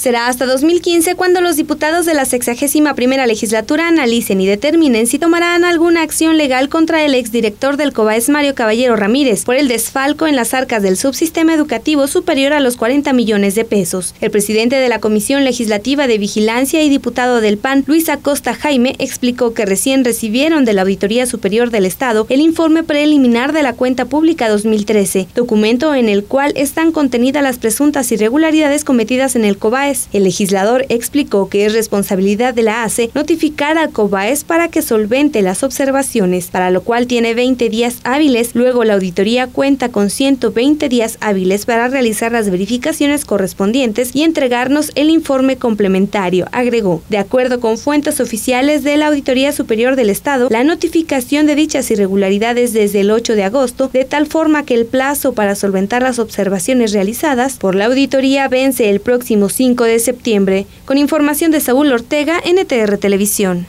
Será hasta 2015 cuando los diputados de la 61 primera legislatura analicen y determinen si tomarán alguna acción legal contra el exdirector del COBAES Mario Caballero Ramírez por el desfalco en las arcas del subsistema educativo superior a los 40 millones de pesos. El presidente de la Comisión Legislativa de Vigilancia y diputado del PAN, Luis Acosta Jaime, explicó que recién recibieron de la Auditoría Superior del Estado el informe preliminar de la cuenta pública 2013, documento en el cual están contenidas las presuntas irregularidades cometidas en el COBAES. El legislador explicó que es responsabilidad de la ACE notificar al COBAES para que solvente las observaciones, para lo cual tiene 20 días hábiles. Luego la auditoría cuenta con 120 días hábiles para realizar las verificaciones correspondientes y entregarnos el informe complementario, agregó. De acuerdo con fuentes oficiales de la Auditoría Superior del Estado, la notificación de dichas irregularidades desde el 8 de agosto, de tal forma que el plazo para solventar las observaciones realizadas por la auditoría vence el próximo 5 de septiembre. Con información de Saúl Ortega, NTR Televisión.